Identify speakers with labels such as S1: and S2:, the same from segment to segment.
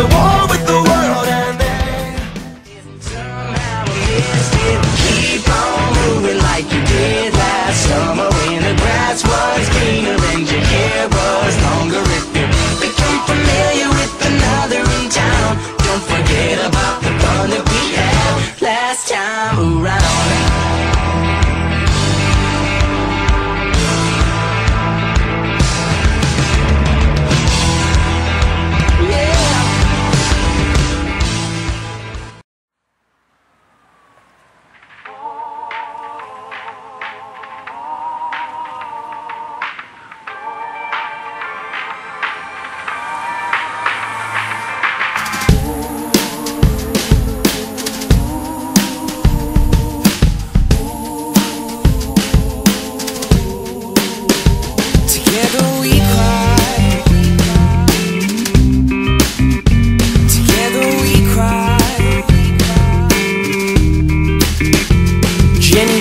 S1: the wall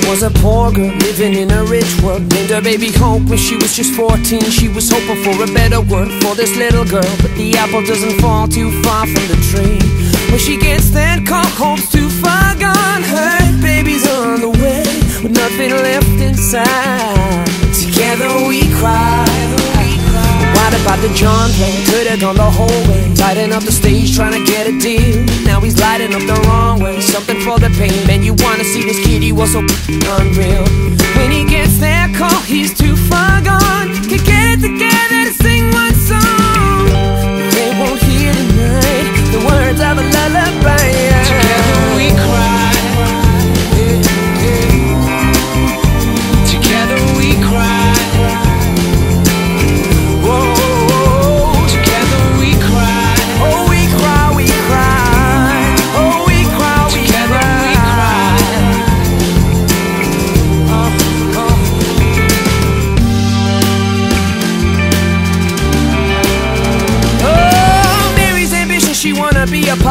S1: was a poor girl living in a rich world. Named her baby Hope when she was just 14. She was hoping for a better world for this little girl. But the apple doesn't fall too far from the tree. When she gets that call, Hope's too far gone. Her baby's on the way with nothing left inside. Together we cry. What about the John Wayne? Could've gone the whole way Tighten up the stage, trying to get a deal. Now he's lighting up the wrong way Something for the pain. Man, you wanna see this kid, he was so unreal. When he gets that call, he's too far gone. Could get it together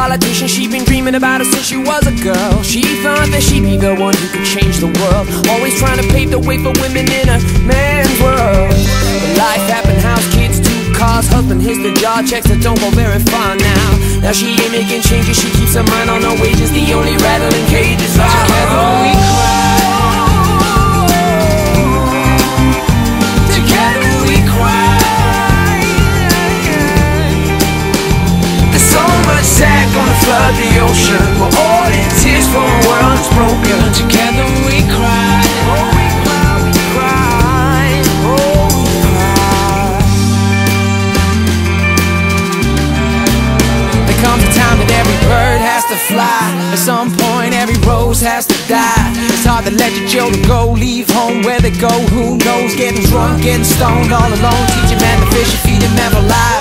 S1: politician. She been dreaming about it since she was a girl. She thought that she'd be the one who could change the world. Always trying to pave the way for women in a man's world. But life happened, house, kids, two cars, husband hits the job, checks that don't go very far now. Now she ain't making changes, she keeps her mind on her wages. The only rattling has to die. It's hard to let your children go, leave home where they go. Who knows? Getting drunk, getting stoned all alone. Teach a man to fish and feed never lie.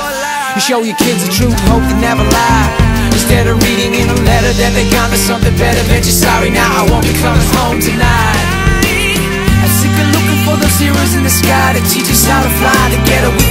S1: You show your kids the truth, hope they never lie. Instead of reading in a letter that they got me something better, bet you're sorry now. I won't be coming home tonight. I'm sick of looking for those heroes in the sky to teach us how to fly. Together we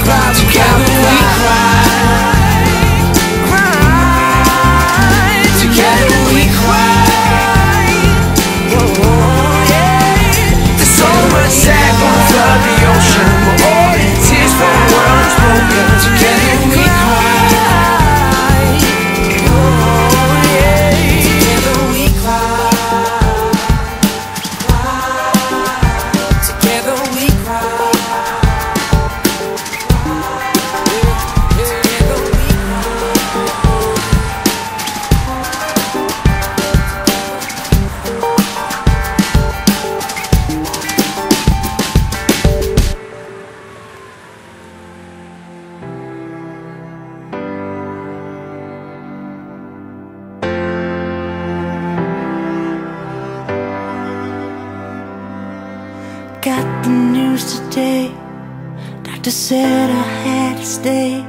S2: Doctor said I had to stay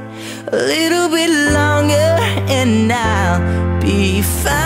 S2: a little bit longer and I'll be fine.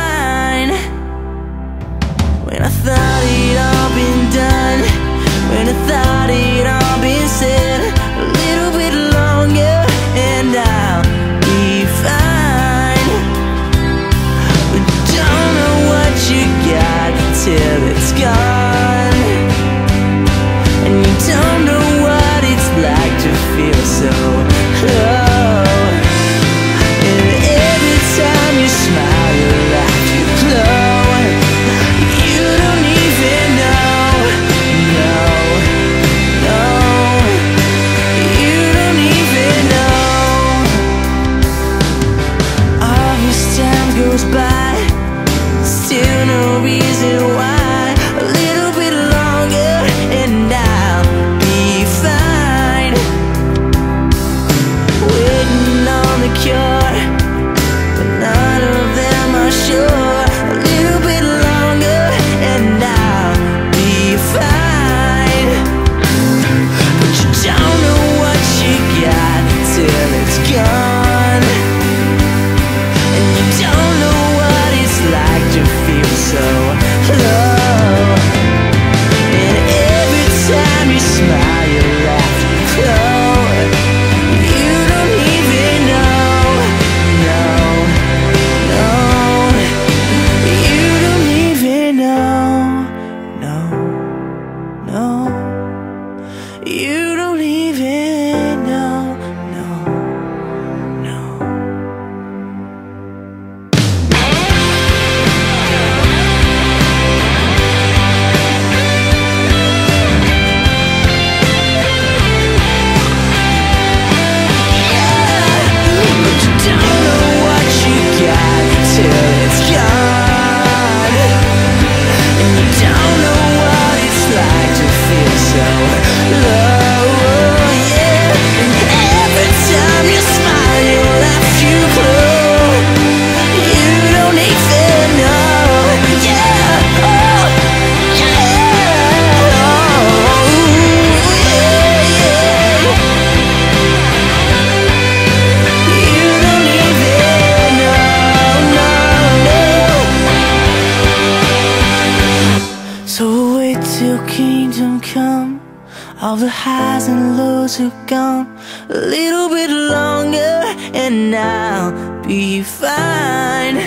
S2: highs and lows have gone a little bit longer and I'll be fine.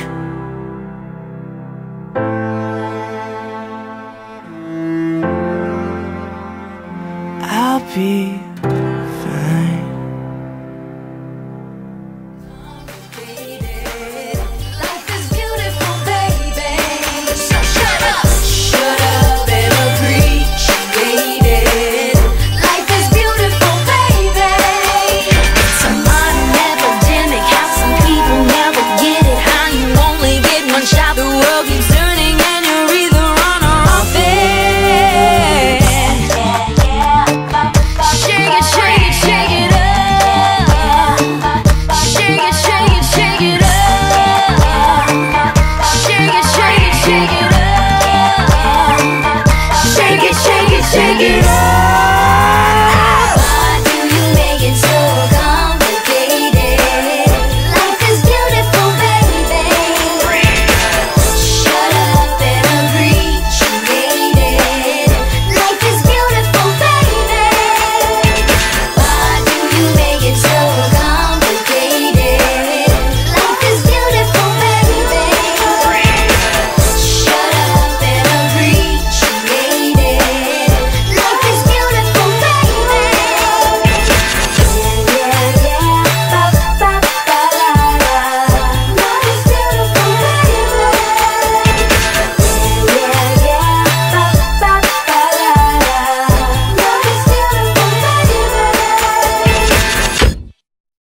S2: I'll be Shake it off.